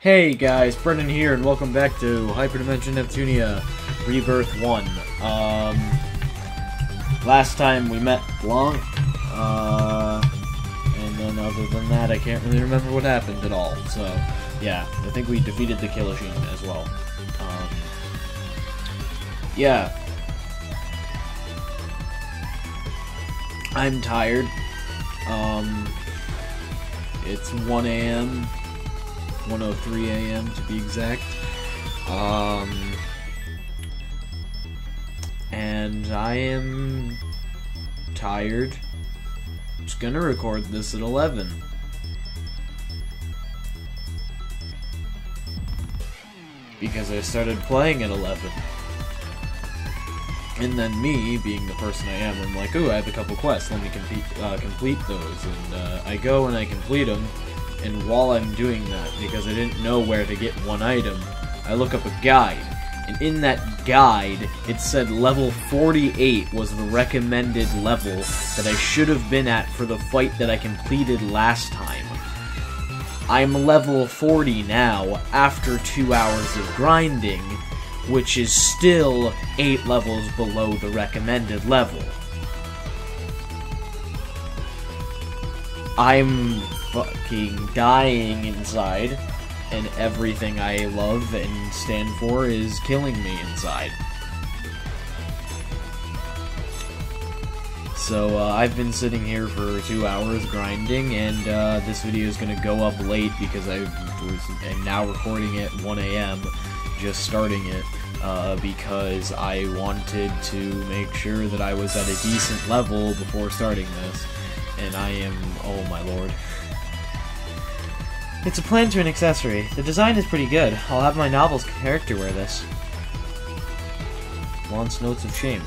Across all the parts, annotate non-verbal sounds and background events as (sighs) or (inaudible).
Hey guys, Brennan here, and welcome back to Hyperdimension Neptunia Rebirth 1. Um, last time we met Blanc, uh, and then other than that, I can't really remember what happened at all. So, yeah, I think we defeated the Killachine as well. Um, yeah. I'm tired. Um, it's 1 a.m. 1:03 a.m. to be exact. Um, and I am tired. I'm just gonna record this at 11. Because I started playing at 11. And then me, being the person I am, I'm like, ooh, I have a couple quests, let me complete, uh, complete those. And uh, I go and I complete them, and while I'm doing that, because I didn't know where to get one item, I look up a guide. And in that guide, it said level 48 was the recommended level that I should have been at for the fight that I completed last time. I'm level 40 now, after two hours of grinding, which is still 8 levels below the recommended level. I'm fucking dying inside, and everything I love and stand for is killing me inside. So uh, I've been sitting here for two hours grinding, and uh, this video is going to go up late because I am now recording it 1 a.m. Just starting it uh, because I wanted to make sure that I was at a decent level before starting this, and I am, oh my lord. It's a plan to an accessory. The design is pretty good. I'll have my novel's character wear this. Wants notes of shame.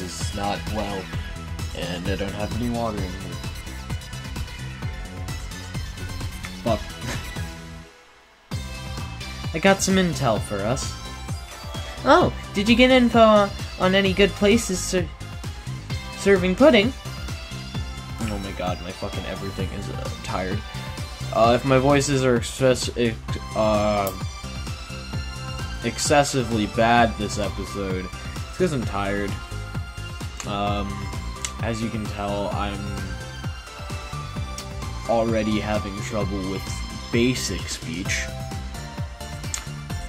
Lord, my voice is not well, and I don't have any water in here. Fuck. (laughs) I got some intel for us. Oh, did you get info on any good places ser serving pudding? Oh my god, my fucking everything is uh, tired. Uh, if my voices are excess uh, excessively bad this episode, it's because I'm tired. Um, as you can tell, I'm already having trouble with basic speech.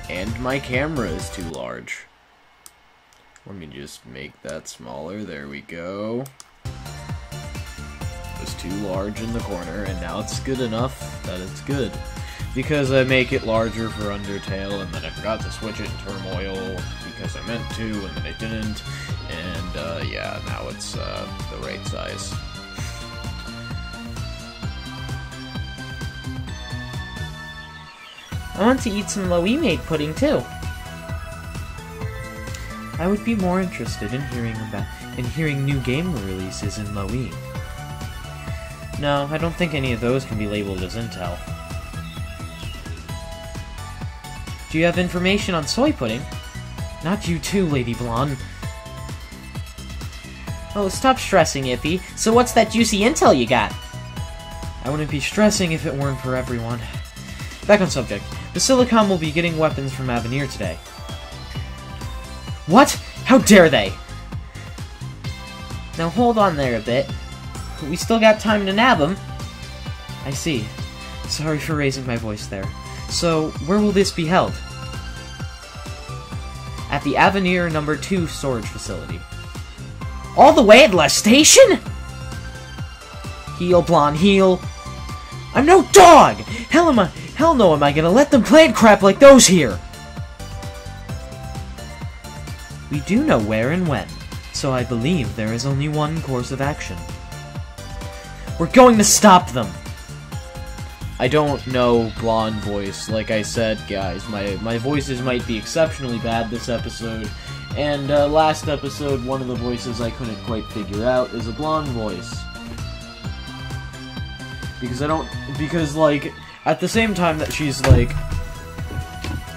And my camera is too large. Let me just make that smaller. There we go was too large in the corner, and now it's good enough that it's good. Because I make it larger for Undertale, and then I forgot to switch it in Turmoil because I meant to, and then I didn't, and uh, yeah, now it's uh, the right size. I want to eat some Lowee made pudding too. I would be more interested in hearing about in hearing new game releases in Lowee. No, I don't think any of those can be labeled as intel. Do you have information on soy pudding? Not you too, Lady Blanc. Oh, stop stressing, Iffy. So what's that juicy intel you got? I wouldn't be stressing if it weren't for everyone. Back on subject. The Basilicom will be getting weapons from Avenir today. What? How dare they? Now hold on there a bit. We still got time to nab them. I see. Sorry for raising my voice there. So, where will this be held? At the Avenir number 2 storage facility. All the way at Lastation? Heel, Blanc, heel. I'm no dog! Hell am I- hell no am I gonna let them plant crap like those here! We do know where and when, so I believe there is only one course of action. We're going to stop them! I don't know blonde voice. Like I said, guys, my my voices might be exceptionally bad this episode. And uh, last episode, one of the voices I couldn't quite figure out is a blonde voice. Because I don't, because like, at the same time that she's like,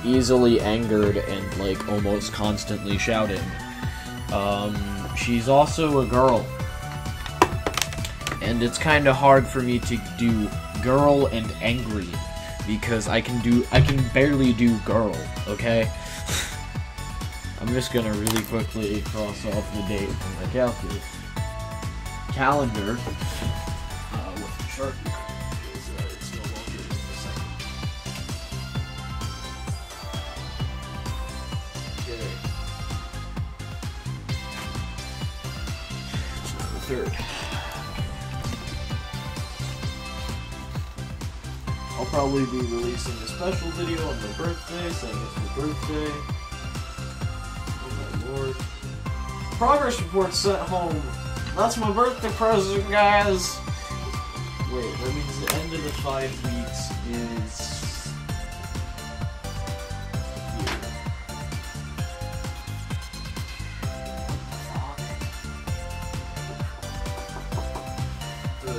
easily angered and like almost constantly shouting, um, she's also a girl. And it's kind of hard for me to do girl and angry because I can do I can barely do girl, okay? I'm just gonna really quickly cross off the date from my calculator. Calendar uh, with the sharpie because I'll probably be releasing a special video on my birthday, saying it's my birthday. Oh my lord. Progress report sent home. That's my birthday present, guys! Wait, that means the end of the five weeks is. The,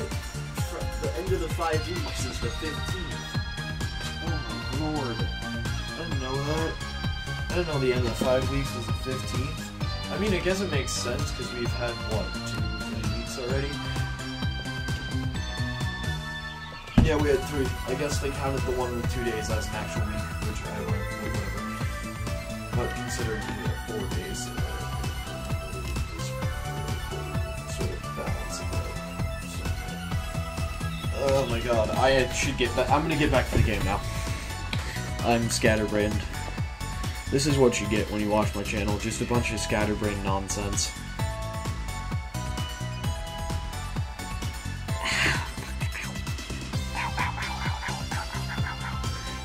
the end of the five weeks is the 15th. I didn't know that. I didn't know the end of the five weeks was the 15th. I mean, I guess it makes sense because we've had, what, two, three weeks already? Yeah, we had three. I guess they counted the one with two days as an actual week, which I don't know, whatever. But considering we have four days, uh, sort of balancing out. Oh my god, I should get back. I'm gonna get back to the game now. I'm scatterbrained. This is what you get when you watch my channel, just a bunch of scatterbrained nonsense.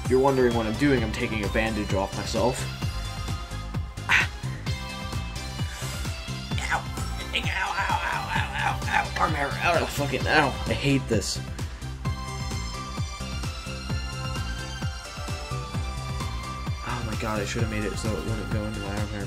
If you're wondering what I'm doing, I'm taking a bandage off myself. Ow. Ow, ow, ow, ow, ow, ow, arm hair, ow, fucking ow. I hate this. God, I should have made it so it wouldn't go into my arm hair.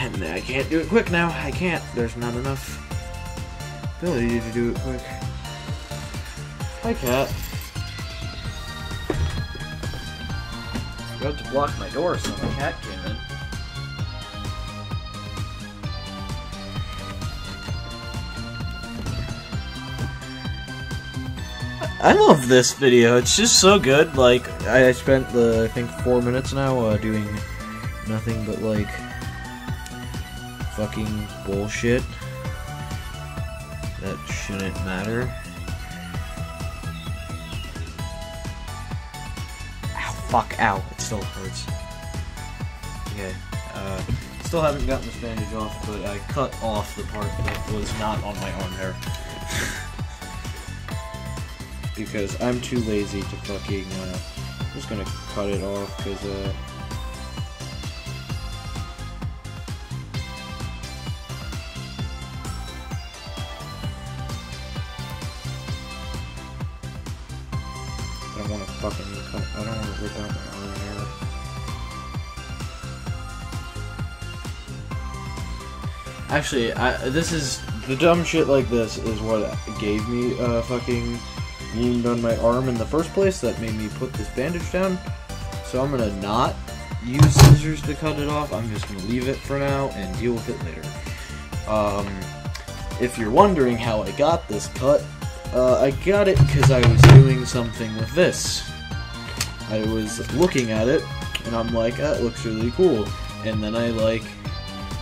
And I can't do it quick now. I can't. There's not enough ability to do it quick. Hi, cat. About to block my door so my cat came in. I love this video. It's just so good. Like I spent the I think four minutes now uh, doing nothing but like fucking bullshit that shouldn't matter. Ow, fuck, ow. It still hurts. Okay, uh, still haven't gotten this bandage off, but I cut off the part that was not on my arm hair. Because I'm too lazy to fucking, uh, I'm just gonna cut it off, because, uh, I don't want to fucking I don't want to rip out my arm hair. Actually, I, this is the dumb shit like this is what gave me a fucking wound on my arm in the first place that made me put this bandage down. So I'm gonna not use scissors to cut it off. I'm just gonna leave it for now and deal with it later. Um, if you're wondering how I got this cut, uh, I got it because I was doing something with this. I was looking at it, and I'm like, that looks really cool. And then I like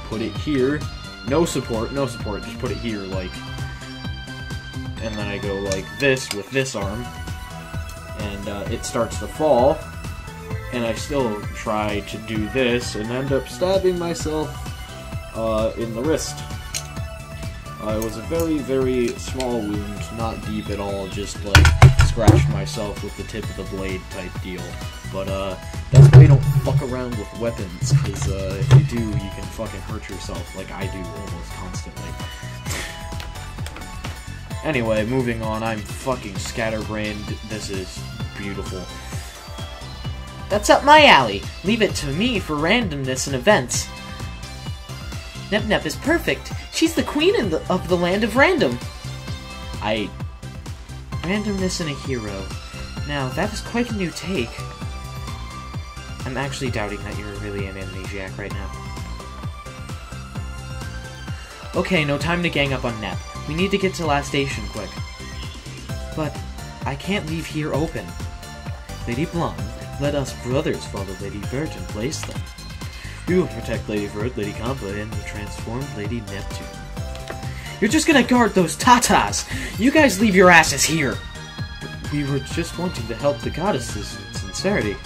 put it here, no support, no support, just put it here, like. And then I go like this with this arm, and uh, it starts to fall, and I still try to do this and end up stabbing myself uh, in the wrist. Uh, it was a very, very small wound, not deep at all, just like scratched myself with the tip of the blade type deal. But uh, that's why you don't fuck around with weapons, because uh, if you do, you can fucking hurt yourself, like I do almost constantly. Anyway, moving on, I'm fucking scatterbrained. This is beautiful. That's up my alley. Leave it to me for randomness and events. Nep Nep is perfect. She's the queen the, of the land of random. I Randomness and a hero. Now, that is quite a new take. I'm actually doubting that you're really an amnesiac right now. Okay, no time to gang up on Nep. We need to get to Lastation quick. But I can't leave here open. Lady Blanc, let us brothers follow Lady Vert and place them. We will protect Lady Vert, Lady Compa, and the transformed Lady Neptune. You're just gonna guard those tatas! You guys leave your asses here! We were just wanting to help the goddesses in sincerity.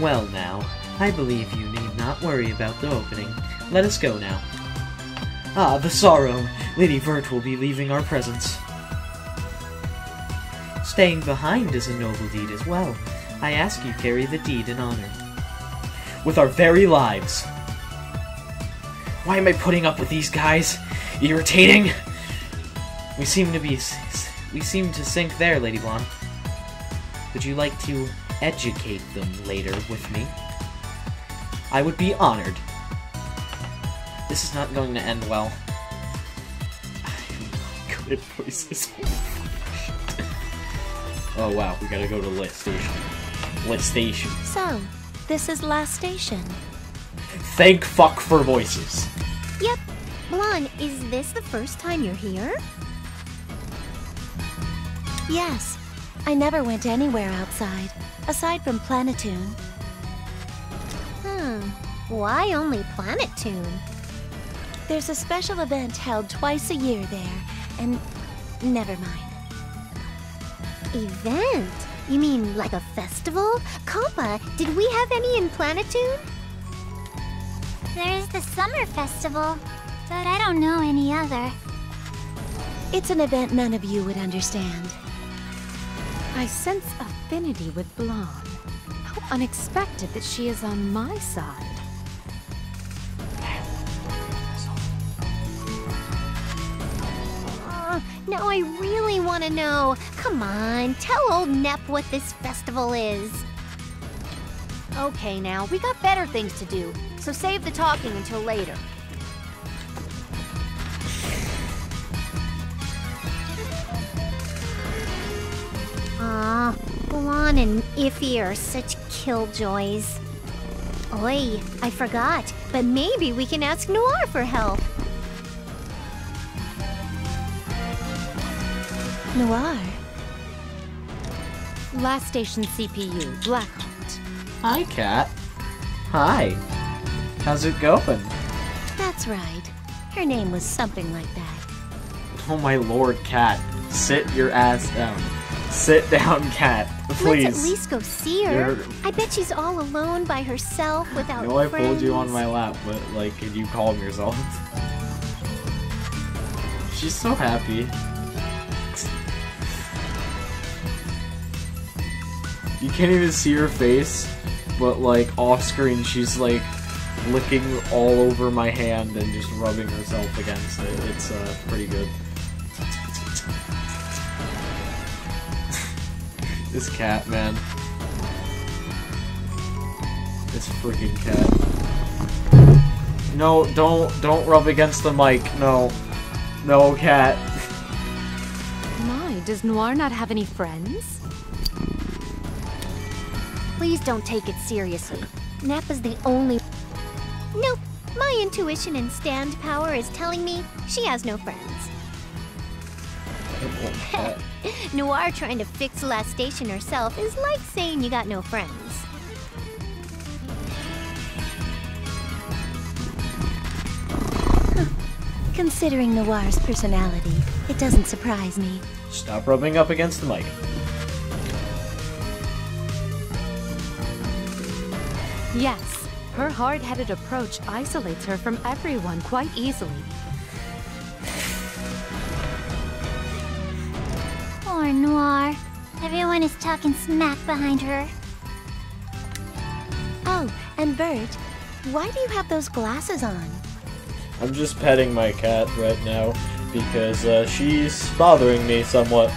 Well now, I believe you need not worry about the opening. Let us go now. Ah, the sorrow! Lady Vert will be leaving our presence. Staying behind is a noble deed as well. I ask you carry the deed in honor. With our very lives. Why am I putting up with these guys? Irritating! We seem to be... We seem to sink there, Lady Blanc. Would you like to educate them later with me? I would be honored. This is not going to end well. good voices. oh wow, we gotta go to Lit Station. Lit Station. So, this is Lastation. Thank fuck for voices. Yep. Blanc, is this the first time you're here? Yes. I never went anywhere outside, aside from Planeptune. Hmm. Why only Planeptune? There's a special event held twice a year there, and never mind. Event? You mean like a festival? Compa, did we have any in Planeptune? There's the summer festival, but I don't know any other. It's an event none of you would understand. I sense affinity with Blanc. How unexpected that she is on my side. Now I really want to know. Come on, tell old Nep what this festival is. Okay, now, we got better things to do, so save the talking until later. Aw, Blanc and Iffy are such killjoys. Oi, I forgot, but maybe we can ask Noire for help. Noire, Last station CPU, Blackheart. Hi, Cat. Hi. How's it going? that's right. Her name was something like that. Oh my lord, Cat. Sit your ass down. Sit down, Cat. Please. Let's at least go see her. You're- I bet she's all alone by herself without I know I pulled you on my lap, but like, can you calm yourself? (laughs) She's so happy. You can't even see her face, but like off screen, she's like licking all over my hand and just rubbing herself against it. It's uh, pretty good. (laughs) this cat, man. This freaking cat. No, don't don't rub against the mic. No. No, cat. My, does Noire not have any friends? Please don't take it seriously. Nep is the only. Nope. My intuition and stand power is telling me she has no friends. (laughs) Noire trying to fix Lastation herself is like saying you got no friends. Considering Noire's personality, it doesn't surprise me. Stop rubbing up against the mic. Yes, her hard-headed approach isolates her from everyone quite easily. Poor Noire. Everyone is talking smack behind her. Oh, and Vert, why do you have those glasses on? I'm just petting my cat right now because uh, she's bothering me somewhat.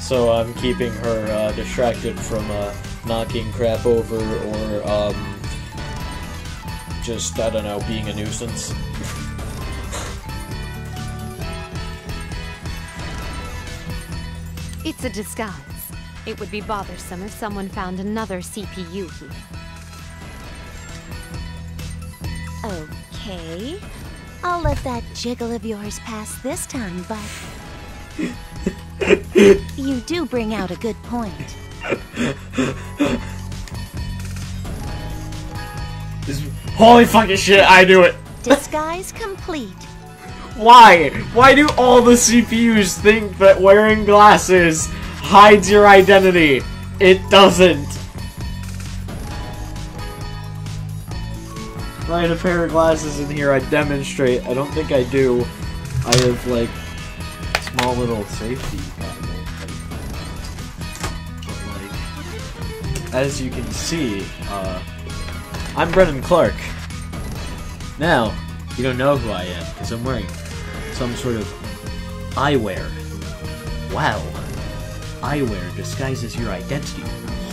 So I'm keeping her uh, distracted from uh, knocking crap over or um, just, I don't know, being a nuisance. It's a disguise. It would be bothersome if someone found another CPU here. Okay. I'll let that jiggle of yours pass this time, but. (laughs) you do bring out a good point. This- Holy fucking shit, I do it! Disguise complete. (laughs) Why? Why do all the CPUs think that wearing glasses hides your identity? It doesn't. If I had a pair of glasses in here, I'd demonstrate. I don't think I do. I have, like, small little safety goggles. But, like, as you can see, uh, I'm Brennan Clark. Now, you don't know who I am, because I'm wearing some sort of eyewear. Wow. Eyewear disguises your identity.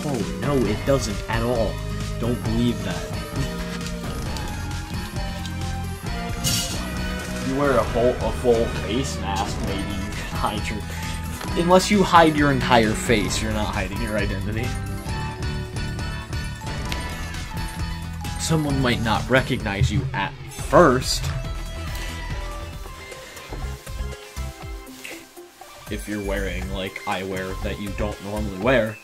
Oh, no, it doesn't at all. Don't believe that. You wear a full, a full face mask, maybe you can hide your... Unless you hide your entire face, you're not hiding your identity. Someone might not recognize you at first. If you're wearing like eyewear that you don't normally wear,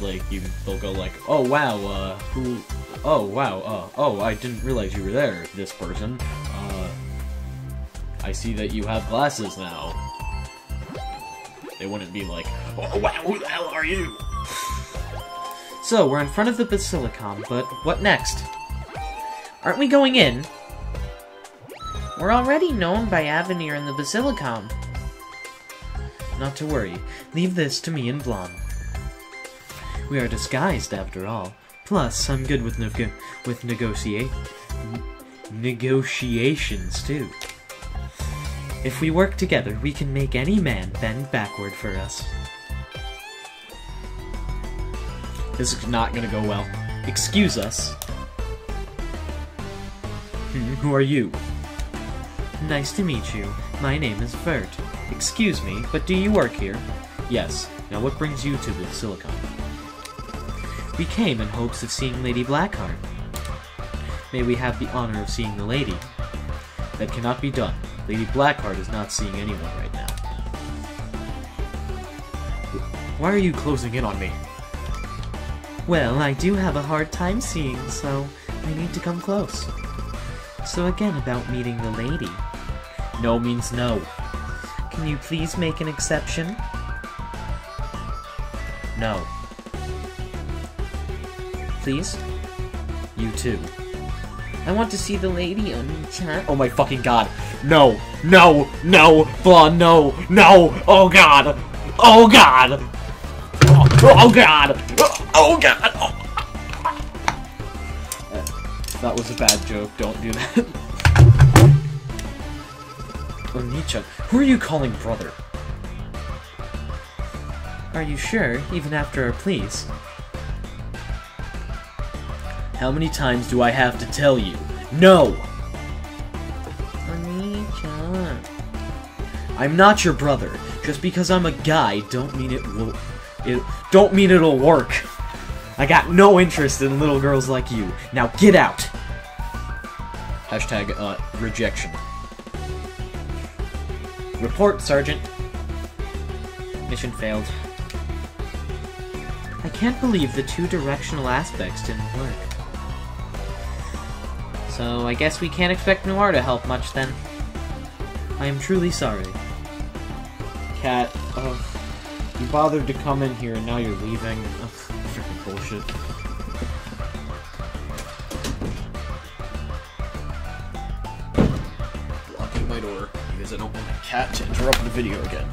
like you, they'll go like, "Oh wow, uh, who? Oh wow, uh, oh I didn't realize you were there. This person. Uh, I see that you have glasses now." They wouldn't be like, "Oh wow, who the hell are you?" (sighs) So, we're in front of the Basilicom, but what next? Aren't we going in? We're already known by Avenir and the Basilicom. Not to worry. Leave this to me and Blanc. We are disguised, after all. Plus, I'm good with neg- with negotiate negotiations too. If we work together, we can make any man bend backward for us. This is not gonna go well. Excuse us. Who are you? Nice to meet you. My name is Vert. Excuse me, but do you work here? Yes. Now what brings you to the Basilicom? We came in hopes of seeing Lady Blackheart. May we have the honor of seeing the lady? That cannot be done. Lady Blackheart is not seeing anyone right now. Why are you closing in on me? Well, I do have a hard time seeing, so I need to come close. So again, about meeting the lady. No means no. Can you please make an exception? No. Please? You too. I want to see the lady on chat. Oh my fucking god. No. No. No. Blanc, no. No. Oh god. Oh god. Oh, oh god. Oh, oh god. Oh. That was a bad joke. Don't do that. (laughs) Oh, Onicha, who are you calling brother? Are you sure, even after our pleas? How many times do I have to tell you? No! Oh, Onichan. I'm not your brother. Just because I'm a guy, don't mean it will. It don't mean it'll work. I got no interest in little girls like you. Now get out. Hashtag uh rejection. Report, Sergeant. Mission failed. I can't believe the two directional aspects didn't work. So I guess we can't expect Noire to help much then. I am truly sorry. Cat, uh, you bothered to come in here and now you're leaving. Freaking bullshit. Cat to interrupt the video again.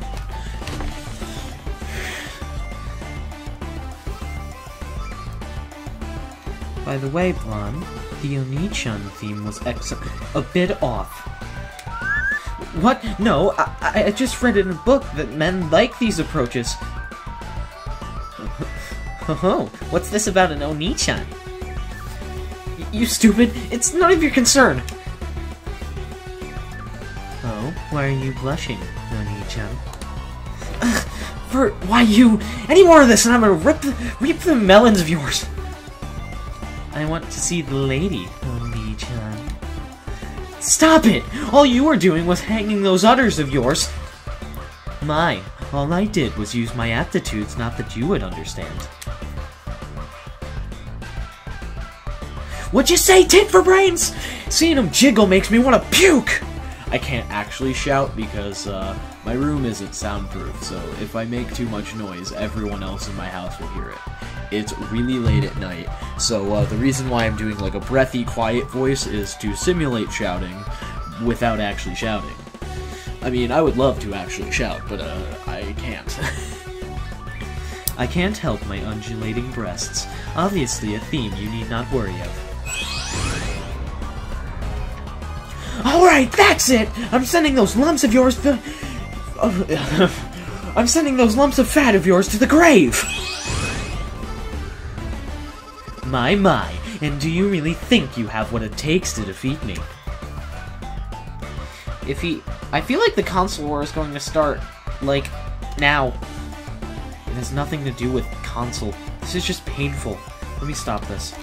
By the way, Blanc, the Onichan theme was ex- a bit off. What? No, I, I just read in a book that men like these approaches. Oh, what's this about an Onichan? You stupid! It's none of your concern! Why are you blushing, Onichan? Ugh, (laughs) for why you? Any more of this, and I'm gonna rip the, rip the melons of yours. I want to see the lady, Oni-chan. Stop it! All you were doing was hanging those udders of yours. My, all I did was use my aptitudes, not that you would understand. What'd you say, tit for brains? Seeing him jiggle makes me want to puke! I can't actually shout because uh, my room isn't soundproof, so if I make too much noise, everyone else in my house will hear it. It's really late at night, so uh, the reason why I'm doing like a breathy, quiet voice is to simulate shouting without actually shouting. I mean, I would love to actually shout, but uh, I can't. (laughs) I can't help my undulating breasts. Obviously a theme you need not worry of. Alright, that's it! I'm sending those lumps of yours to... (laughs) I'm sending those lumps of fat of yours to the grave! My, my, and do you really think you have what it takes to defeat me? If he... I feel like the console war is going to start, like, now. It has nothing to do with console. This is just painful. Let me stop this.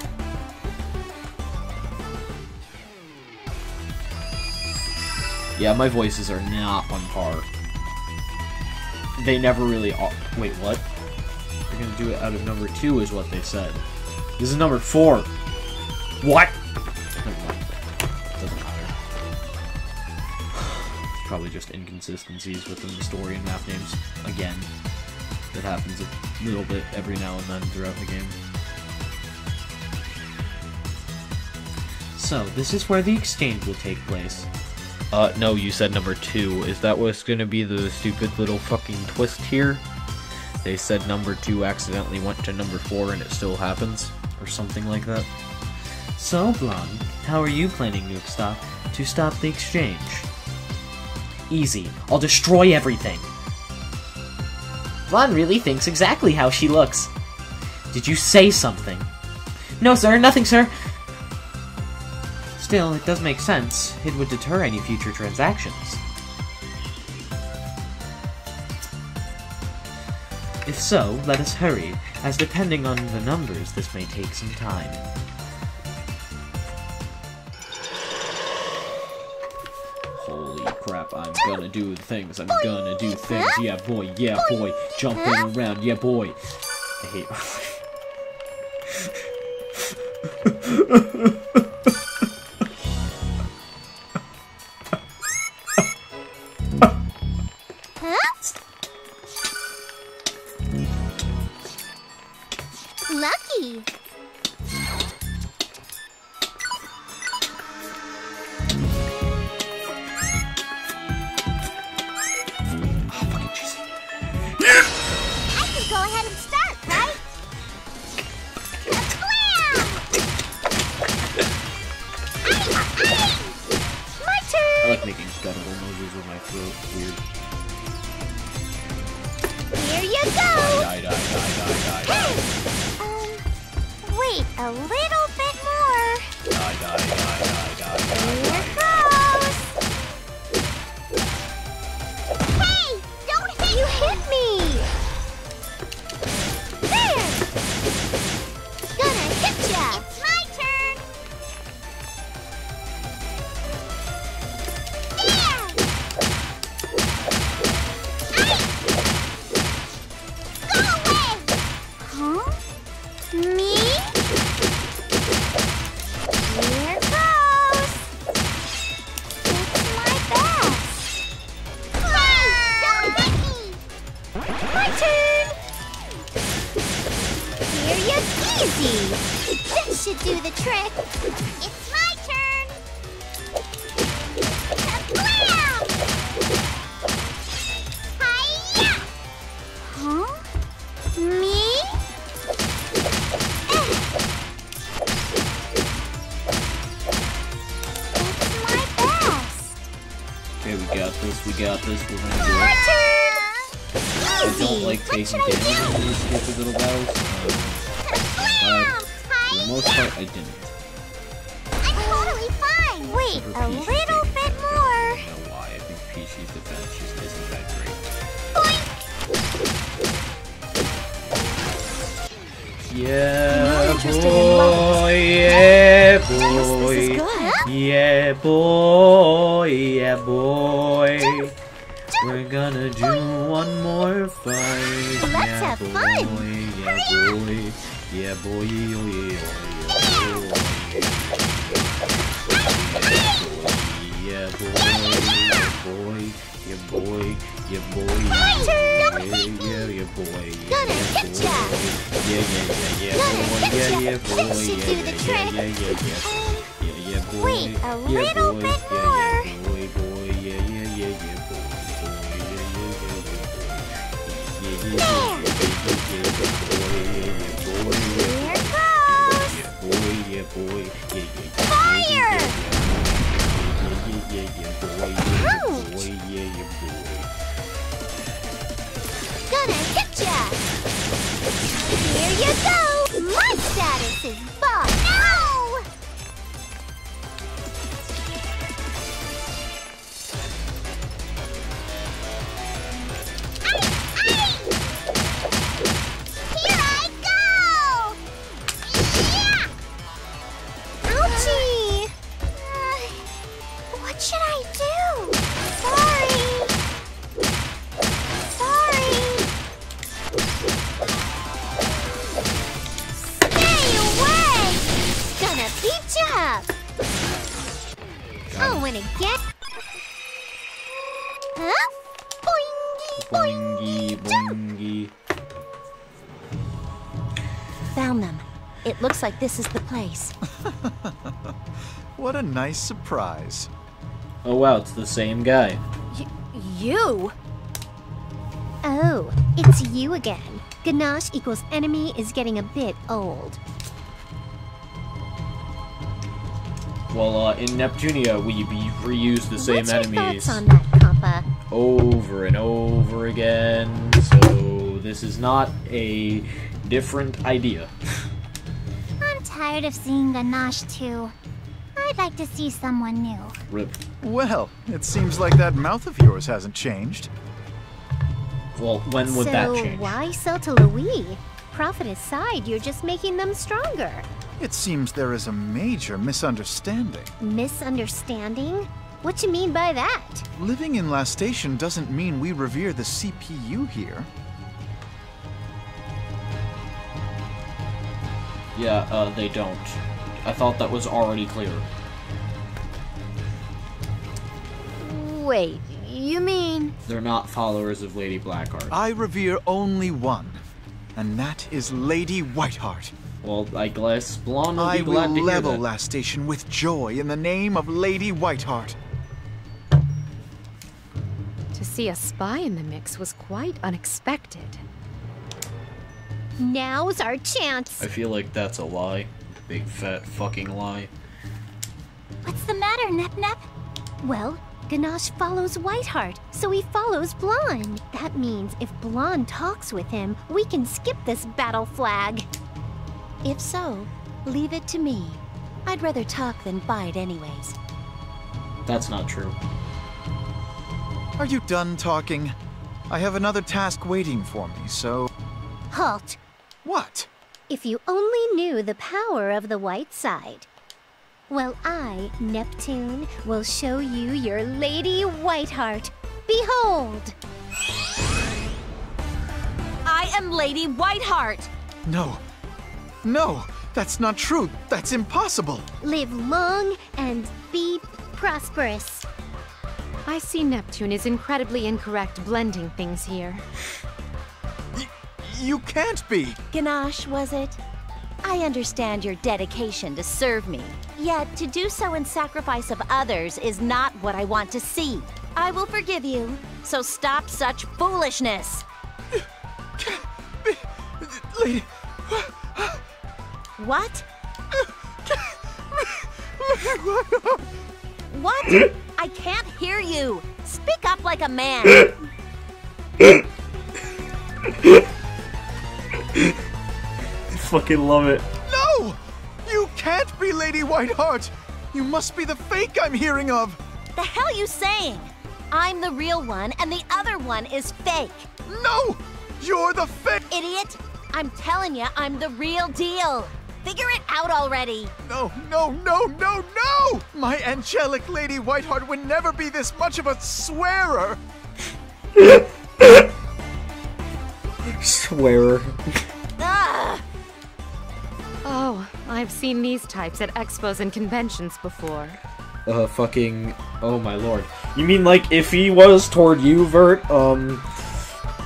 Yeah, my voices are not on par. They never really are. Wait, what? They're gonna do it out of number two, is what they said. This is number four. What? Doesn't matter. (sighs) Probably just inconsistencies within the story and map names. Again. That happens a little bit every now and then throughout the game. So, this is where the exchange will take place. Uh, no, you said number two. Is that what's gonna be the stupid little fucking twist here? They said number two accidentally went to number four and it still happens? Or something like that? So, Blanc, how are you planning to stop to stop the exchange? Easy. I'll destroy everything. Blanc really thinks exactly how she looks. Did you say something? No, sir. Nothing, sir. Still, it does make sense. It would deter any future transactions. If so, let us hurry, as depending on the numbers, this may take some time. Holy crap, I'm gonna do things, I'm gonna do things, yeah boy, yeah boy, jumping around, yeah boy. I hate (laughs) (laughs) Me? Here you go! My status is like this is the place. (laughs) What a nice surprise. Oh wow, it's the same guy. You? Oh, it's you again. Ganache equals enemy is getting a bit old. Well, uh, in Neptunia, we be reuse the same What's your enemies thoughts on that, Compa? over and over again. So this is not a different idea. (laughs) I'm tired of seeing Ganache too. I'd like to see someone new. Rip. Well, it seems like that mouth of yours hasn't changed. Well, when would so that change? why sell to Lowee? Profit aside, you're just making them stronger. It seems there is a major misunderstanding. Misunderstanding? What you mean by that? Living in Lastation doesn't mean we revere the CPU here. Yeah, uh, they don't. I thought that was already clear. Wait, you mean... They're not followers of Lady Blackheart. I revere only one, and that is Lady Whiteheart. Well, I guess Blanc will I be will to hear level that. Lastation with joy in the name of Lady Whiteheart. To see a spy in the mix was quite unexpected. Now's our chance. I feel like that's a lie. Big fat fucking lie. What's the matter, Nep Nep? Well, Ganache follows Whiteheart, so he follows Blanc. That means if Blanc talks with him, we can skip this battle flag. If so, leave it to me. I'd rather talk than bite anyways. That's not true. Are you done talking? I have another task waiting for me, so. Halt! What? If you only knew the power of the white side. Well, I, Neptune, will show you your Lady Whiteheart. Behold! I am Lady Whiteheart! No. No, that's not true. That's impossible. Live long and be prosperous. I see Neptune is incredibly incorrect blending things here. Y- you can't be. Ganache, was it? I understand your dedication to serve me. Yet, to do so in sacrifice of others is not what I want to see. I will forgive you, so stop such foolishness. Lady. What? What? I can't hear you. Speak up like a man. (laughs) fucking love it. No! You can't be Lady Whiteheart! You must be the fake I'm hearing of! the hell you saying? I'm the real one, and the other one is fake. No! You're the fake! Idiot! I'm telling you, I'm the real deal. Figure it out already. No, no, no, no, no! My angelic Lady Whiteheart would never be this much of a swearer! (laughs) Swearer. Ugh! Oh, I've seen these types at expos and conventions before. Uh, fucking. Oh my lord. You mean like if he was toward you, Vert, um,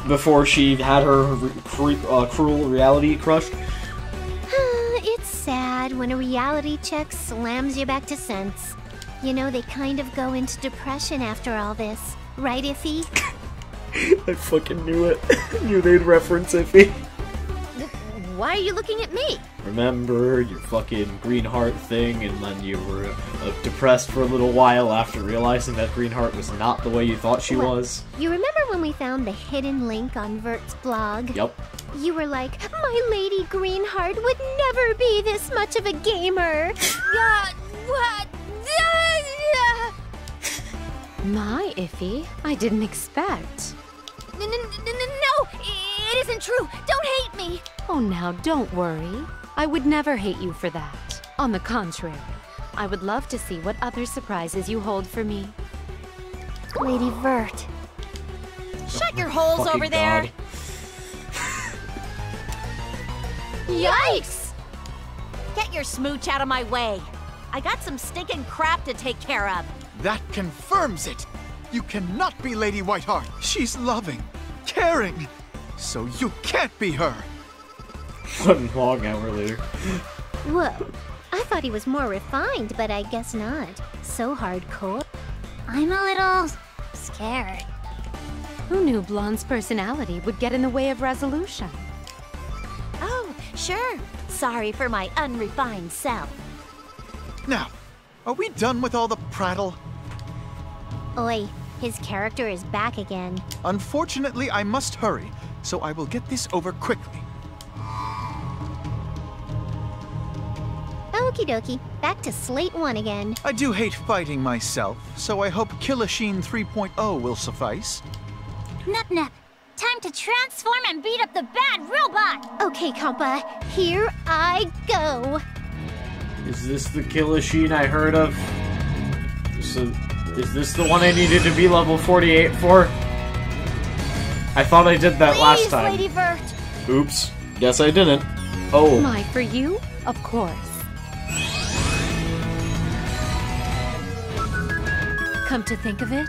before she had her re- cre- uh, cruel reality crushed? (sighs) it's sad when a reality check slams you back to sense. You know, they kind of go into depression after all this. Right, Iffy? (laughs) I fucking knew it. (laughs) knew they'd reference Iffy. Why are you looking at me? Remember your fucking Green Heart thing, and then you were uh, depressed for a little while after realizing that Green Heart was not the way you thought she Well- was? You remember when we found the hidden link on Vert's blog? Yep. You were like, my Lady Greenheart would never be this much of a gamer. yeah, what? My iffy, I didn't expect. No, no, no, no, no, it isn't true. Don't hate me. Oh, now don't worry. I would never hate you for that. On the contrary, I would love to see what other surprises you hold for me. Lady Vert. Shut your holes Fucking over there. (laughs) Yikes! Get your smooch out of my way. I got some stinking crap to take care of. That confirms it! You cannot be Lady Whiteheart! She's loving, caring! So you can't be her! One long hour later. Whoa. I thought he was more refined, but I guess not. So hardcore. I'm a little scared. Who knew Blanc's personality would get in the way of resolution? Oh, sure. Sorry for my unrefined self. Now, are we done with all the prattle? Oi, his character is back again. Unfortunately, I must hurry, so I will get this over quickly. Okie dokie, back to Slate 1 again. I do hate fighting myself, so I hope Killachine 3.0 will suffice. Nep Nep, time to transform and beat up the bad robot! Okay, Compa, here I go. Is this the Killachine I heard of? So, is this the one I needed to be level 48 for? I thought I did that last time. Lady Vert. Oops. Guess I didn't. Oh. My, for you? Of course. Come to think of it,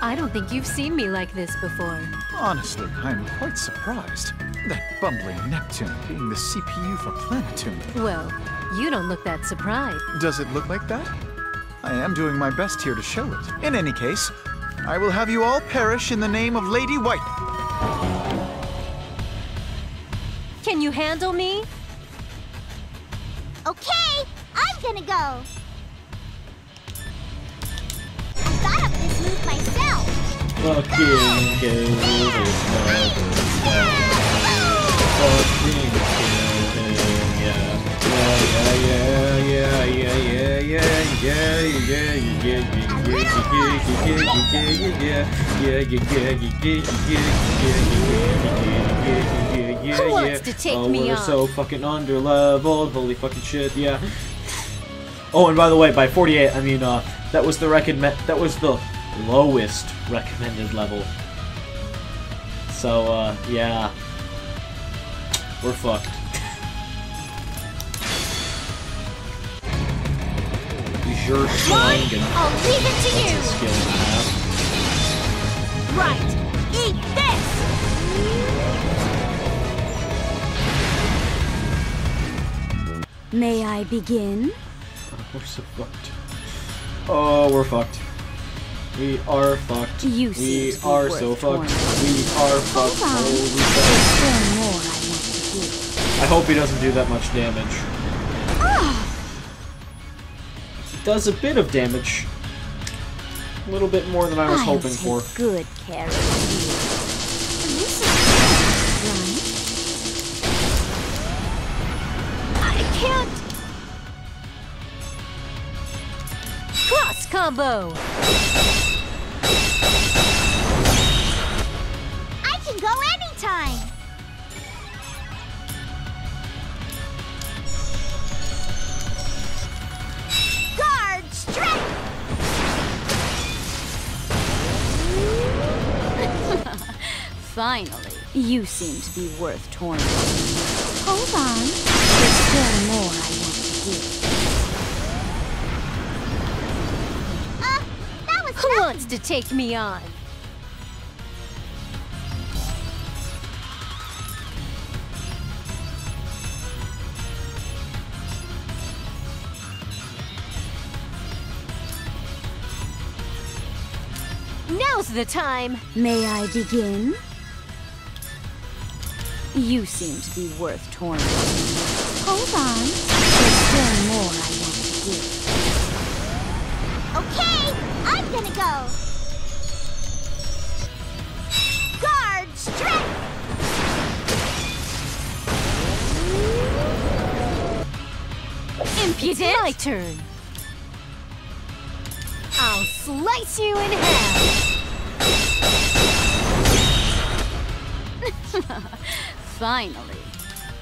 I don't think you've seen me like this before. Honestly, I'm quite surprised. That bumbling Neptune being the CPU for Planeptune. Well, you don't look that surprised. Does it look like that? I am doing my best here to show it. In any case, I will have you all perish in the name of Lady White. Can you handle me? Okay, I'm gonna go. Move myself. Fucking kill this Fucking yeah. Yeah, yeah, yeah, yeah, yeah, yeah, yeah, yeah, yeah, yeah, yeah, yeah, yeah, yeah, yeah, yeah, yeah, yeah, yeah, Who wants yeah. to take oh, me we're on? so fucking under leveled. Holy fucking shit, yeah. Oh, and by the way, by 48, I mean, uh, that was the recommend, that was the lowest recommended level. So, uh, yeah. We're fucked. Use your slang and I'll leave it to you. skill to have. Right. Eat this! May I begin? We're so fucked. Oh, we're fucked. We are fucked. You we are so fucked. torn. We are fucked. Holy fuck. Still more I want to. I hope he doesn't do that much damage. Ah. He does a bit of damage. A little bit more than I was I'll hoping for. good care of you. Right. I can't. Cross combo. You seem to be worth tormenting. Hold on. There's still more I want to do. Uh, that was Who nothing. wants to take me on? Now's the time. May I begin? You seem to be worth tormenting. Hold on. There's still more I want to do. Okay, I'm gonna go. Guard strike. Impudent. my turn. I'll slice you in half. (laughs) Finally,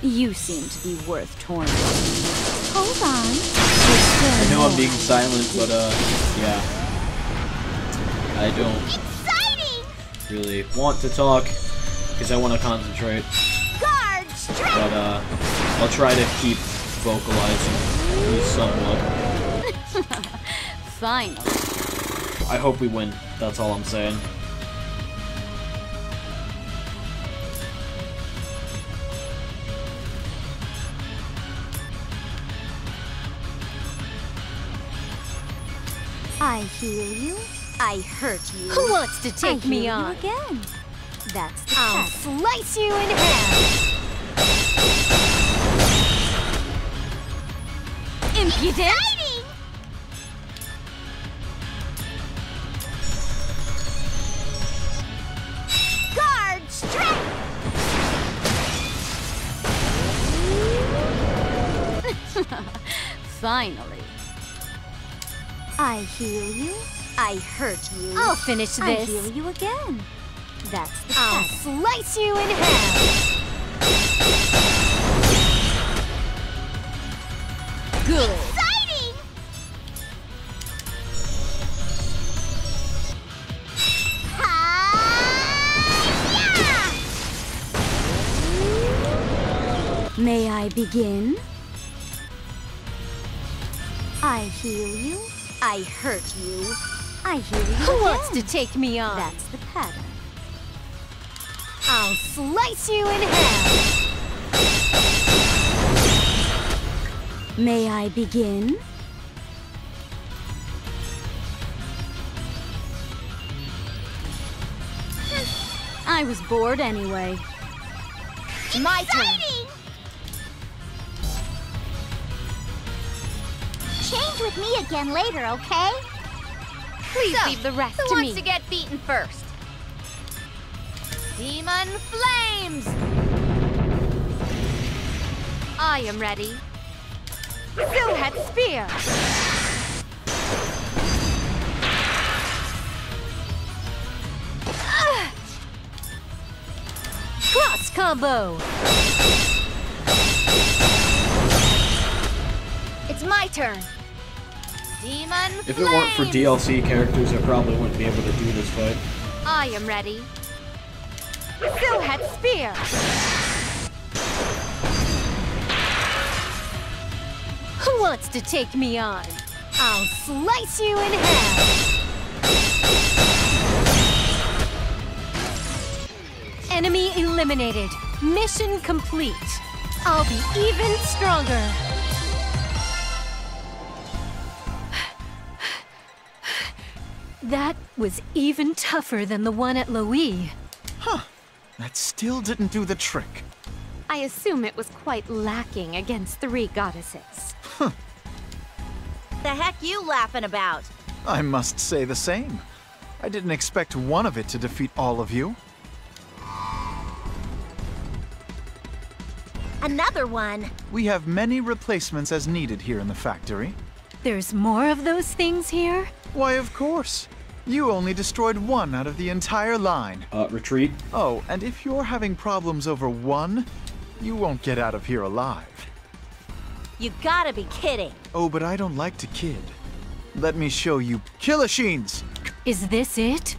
you seem to be worth tormenting. Hold on. I know I'm being silent, but uh, yeah. I don't Exciting. really want to talk because I want to concentrate, Guard strike. but uh, I'll try to keep vocalizing at least somewhat. (laughs) Finally, I hope we win. That's all I'm saying. I heal you. I hurt you. Who wants to I take heal me you on? again. That's the I'll pattern. slice you in half. Impudent. Exciting. Guard strike. (laughs) Finally. I heal you. I hurt you. I'll finish this. I heal you again. That's the I'll pattern. slice you in half. Good. Exciting. Ha! May I begin? I heal you. I hurt you. I heal you Who again. wants to take me on? That's the pattern. I'll slice you in half. May I begin? I was bored anyway. My turn. With me again later, okay? Please So, leave the rest to me. Who to wants to get beaten first? Demon Flames! I am ready. Zoohat Spear. Cross combo. It's my turn. Demon If it weren't for DLC characters, I probably wouldn't be able to do this fight. I am ready. Zoohat Spear. Who wants to take me on? I'll slice you in half. Enemy eliminated. Mission complete. I'll be even stronger. That was even tougher than the one at Louis. Huh. That still didn't do the trick. I assume it was quite lacking against three goddesses. Huh. The heck you laughing about? I must say the same. I didn't expect one of it to defeat all of you. Another one. We have many replacements as needed here in the factory. There's more of those things here? Why, of course. You only destroyed one out of the entire line. Uh, retreat. Oh, and if you're having problems over one, you won't get out of here alive. You gotta be kidding. Oh, but I don't like to kid. Let me show you Killachines! Is this it?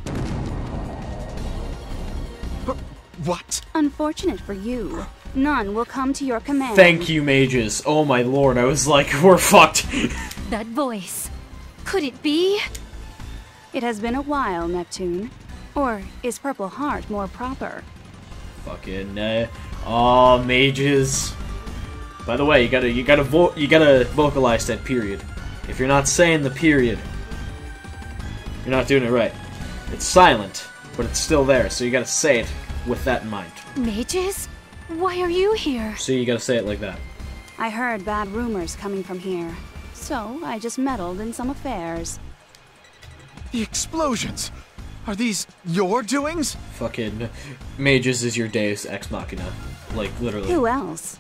What? Unfortunate for you, none will come to your command. Thank you, mages. Oh my lord, I was like, (laughs) we're fucked. That voice. Could it be? It has been a while, Neptune. Or is Purple Heart more proper? Fucking uh, oh mages. By the way, you gotta you gotta vo- you gotta vocalize that period. If you're not saying the period, you're not doing it right. It's silent, but it's still there, so you gotta say it with that in mind. Mages? Why are you here? So you gotta say it like that. I heard bad rumors coming from here, so I just meddled in some affairs. The explosions! Are these your doings? Fucking mages is your deus ex machina, like literally. Who else?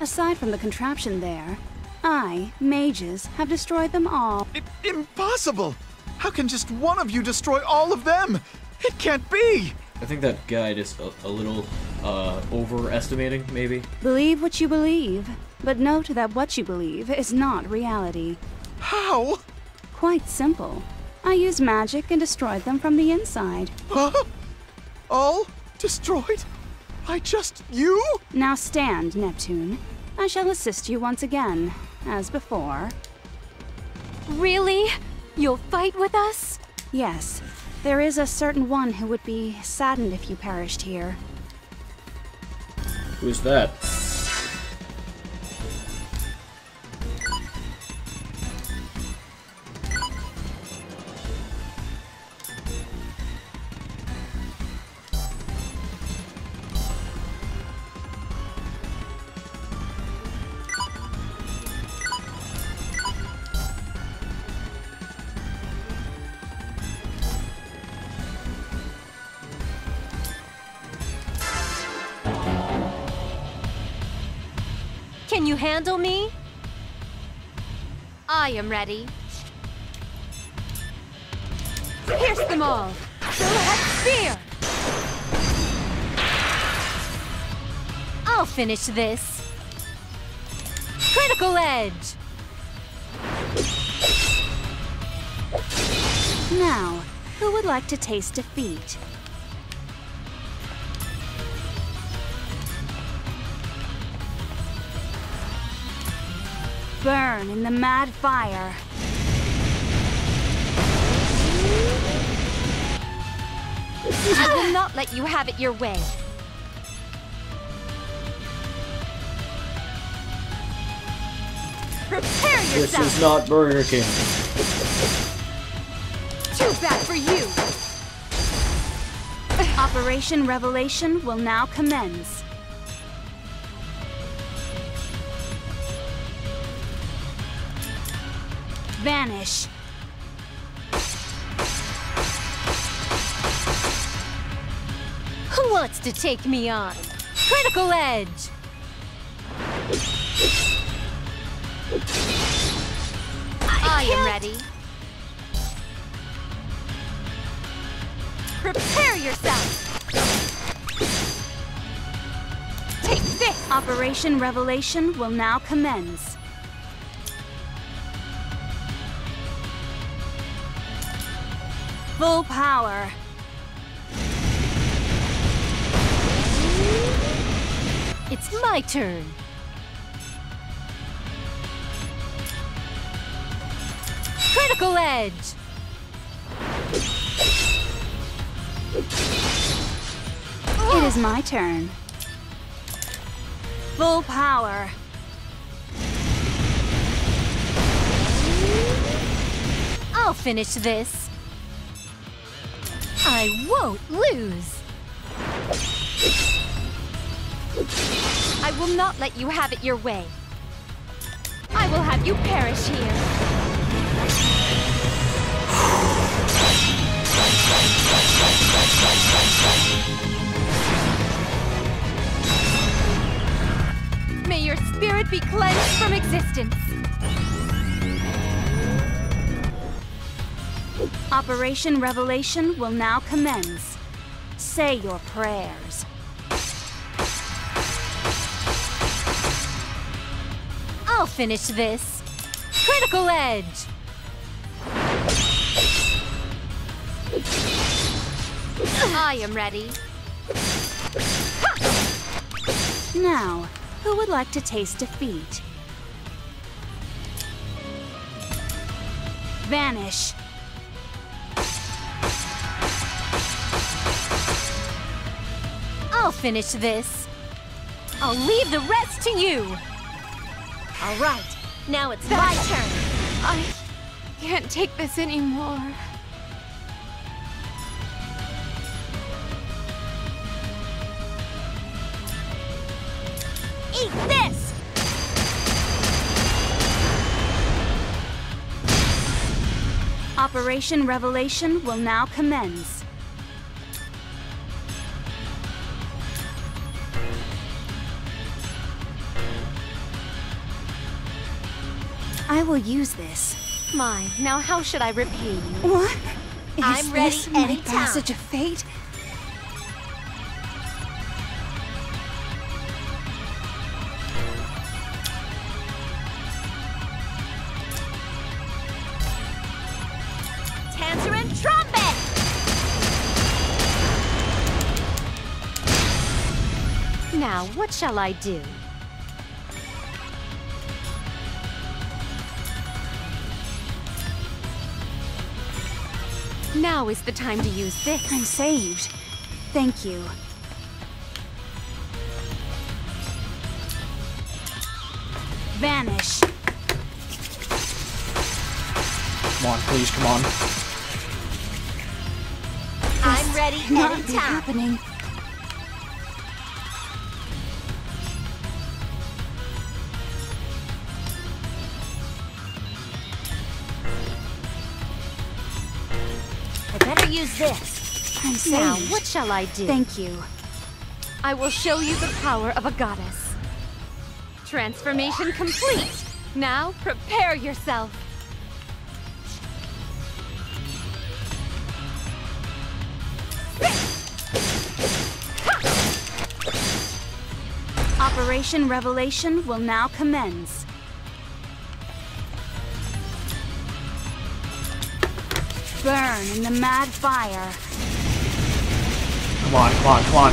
Aside from the contraption there, I, mages, have destroyed them all. I- impossible! How can just one of you destroy all of them? It can't be! I think that guide is a, a little uh, overestimating, maybe. Believe what you believe, but note that what you believe is not reality. How? Quite simple. I used magic and destroyed them from the inside. Huh? All destroyed? By just you? Now stand, Neptune. I shall assist you once again, as before. Really? You'll fight with us? Yes, there is a certain one who would be saddened if you perished here. Who's that? Handle me? I am ready. Pierce them all! Spear! I'll finish this. Critical edge! Now, who would like to taste defeat? Burn in the mad fire. I will not let you have it your way. Prepare yourself! This is not Burger King. Too bad for you! Operation Revelation will now commence. Vanish. Who wants to take me on? Critical edge! I am ready. Prepare yourself! Take this! Operation Revelation will now commence. Full power. It's my turn! Critical edge! It is my turn. Full power. I'll finish this. I won't lose. I will not let you have it your way. I will have you perish here. May your spirit be cleansed from existence. Operation Revelation will now commence. Say your prayers. I'll finish this. Critical edge! I am ready. Now, who would like to taste defeat? Vanish. I'll finish this. I'll leave the rest to you. All right, now it's my (laughs) turn. I can't take this anymore. Eat this! Operation Revelation will now commence. I will use this. My, now how should I repay you? What? Is I'm ready this my anytime. passage of fate? Trumpet! Now, what shall I do? Now is the time to use this. I'm saved. Thank you. Vanish. Come on, please, come on. I'm ready Not anytime. happening. This. I'm saved. Now, what shall I do? Thank you. I will show you the power of a goddess. Transformation complete. Now, prepare yourself. Operation Revelation will now commence. Burn in the mad fire. Come on, come on, come on.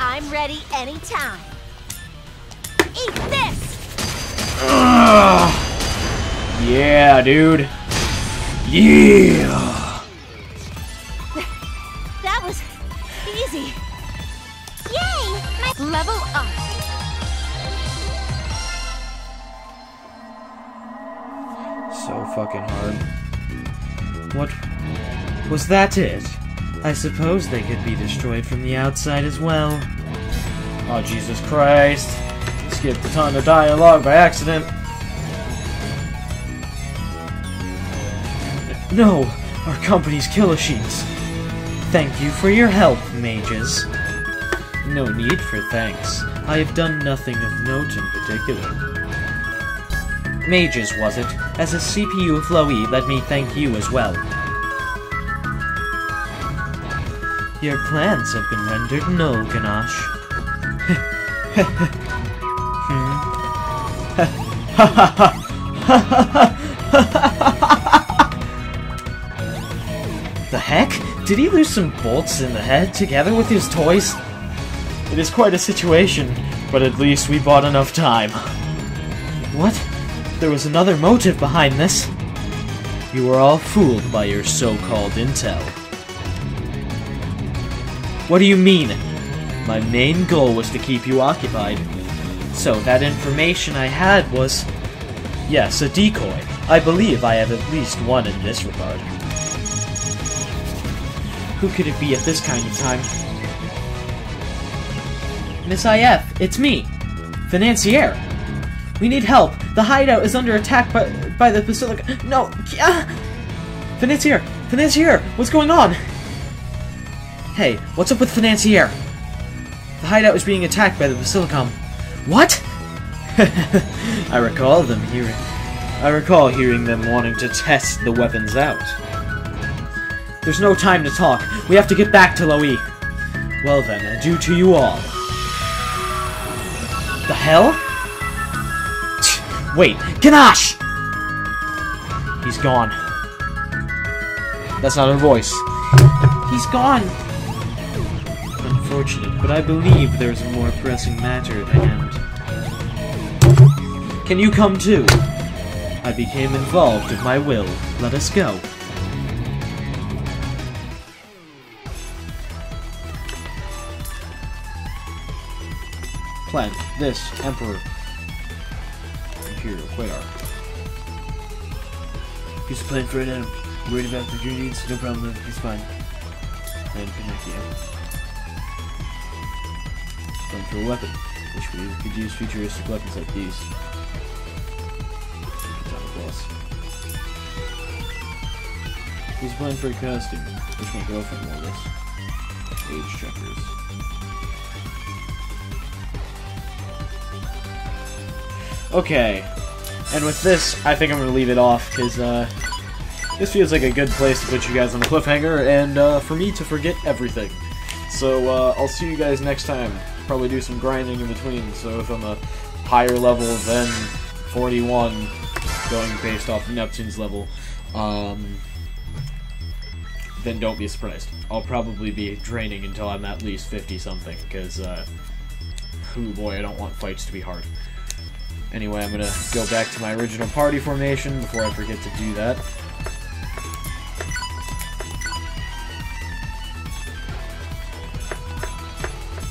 I'm ready anytime. Eat this! Ugh. Yeah, dude. Yeah. That it? I suppose they could be destroyed from the outside as well. Oh, Jesus Christ. Skipped a ton of dialogue by accident. No! Our company's kill machines. Thank you for your help, mages. No need for thanks. I have done nothing of note in particular. Mages, was it? As a CPU flowy, let me thank you as well. Your plans have been rendered null, Ganache. (laughs) the heck? Did he lose some bolts in the head together with his toys? It is quite a situation, but at least we bought enough time. What? There was another motive behind this. You were all fooled by your so-called intel. What do you mean? My main goal was to keep you occupied. So that information I had was... Yes, a decoy. I believe I have at least one in this regard. Who could it be at this kind of time? Miss IF, it's me, Financier. We need help. The hideout is under attack by, by the Basilicom. No, ah! Financier, Financier, what's going on? Hey, what's up with Financier? The hideout is being attacked by the Basilicom. What? (laughs) I recall them hearing. I recall hearing them wanting to test the weapons out. There's no time to talk. We have to get back to Lowee. Well then, adieu to you all. The hell? Wait, Ganache! He's gone. That's not her voice. He's gone! Unfortunate, but I believe there's a more pressing matter at hand. Can you come too? I became involved of my will. Let us go. Plan. This. Emperor. Imperial. Quayar. He's a plan for it now. Worried about the your? No problem, he's fine. And Pinocchio. For a weapon. Which we could use futuristic weapons like these. He's playing for a costume. Wish my girlfriend wore this. Age checkers. Okay. And with this, I think I'm gonna leave it off, because, uh, this feels like a good place to put you guys on a cliffhanger, and, uh, for me to forget everything. So, uh, I'll see you guys next time. Probably do some grinding in between, so if I'm a higher level than 41, going based off Neptune's level, um, then don't be surprised. I'll probably be draining until I'm at least 50 something, because, uh, oh boy, I don't want fights to be hard. Anyway, I'm gonna go back to my original party formation before I forget to do that.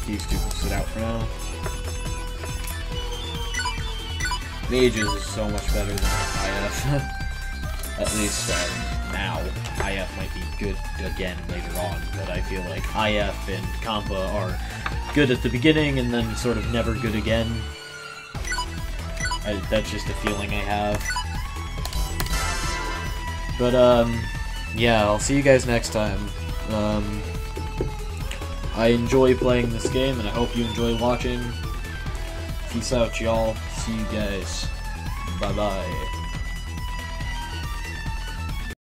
These two sit out for now. Mages is so much better than IF. (laughs) At least uh, now. IF might be good again later on, but I feel like IF and Compa are good at the beginning and then sort of never good again. I, that's just a feeling I have. But, um, yeah, I'll see you guys next time. Um, I enjoy playing this game, and I hope you enjoy watching. Peace out, y'all. See you guys. Bye-bye.